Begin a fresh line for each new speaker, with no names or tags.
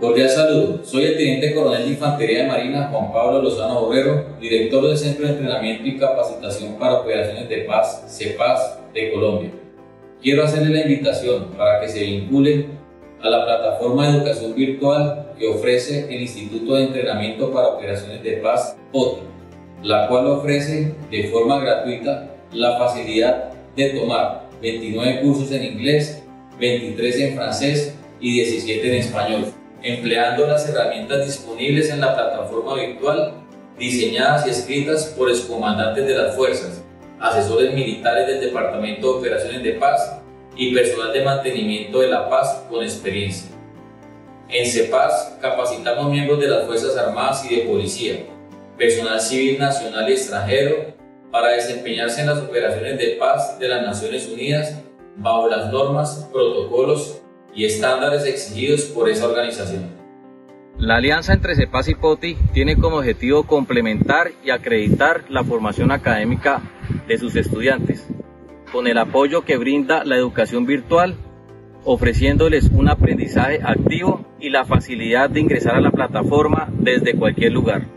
Cordial saludo, soy el Teniente Coronel de Infantería de Marina Juan Pablo Lozano Borrero, director del Centro de Entrenamiento y Capacitación para Operaciones de Paz, CEPAS, de Colombia. Quiero hacerle la invitación para que se vinculen a la plataforma de educación virtual que ofrece el Instituto de Entrenamiento para Operaciones de Paz, OTI, la cual ofrece de forma gratuita la facilidad de tomar 29 cursos en inglés, 23 en francés y 17 en español, empleando las herramientas disponibles en la plataforma virtual diseñadas y escritas por excomandantes de las fuerzas, asesores militares del Departamento de Operaciones de Paz y personal de mantenimiento de la paz con experiencia. En CEPAS capacitamos miembros de las Fuerzas Armadas y de Policía, personal civil nacional y extranjero, para desempeñarse en las operaciones de paz de las Naciones Unidas bajo las normas, protocolos y estándares exigidos por esa organización.
La alianza entre CEPAS y POTI tiene como objetivo complementar y acreditar la formación académica de sus estudiantes, con el apoyo que brinda la educación virtual, ofreciéndoles un aprendizaje activo y la facilidad de ingresar a la plataforma desde cualquier lugar.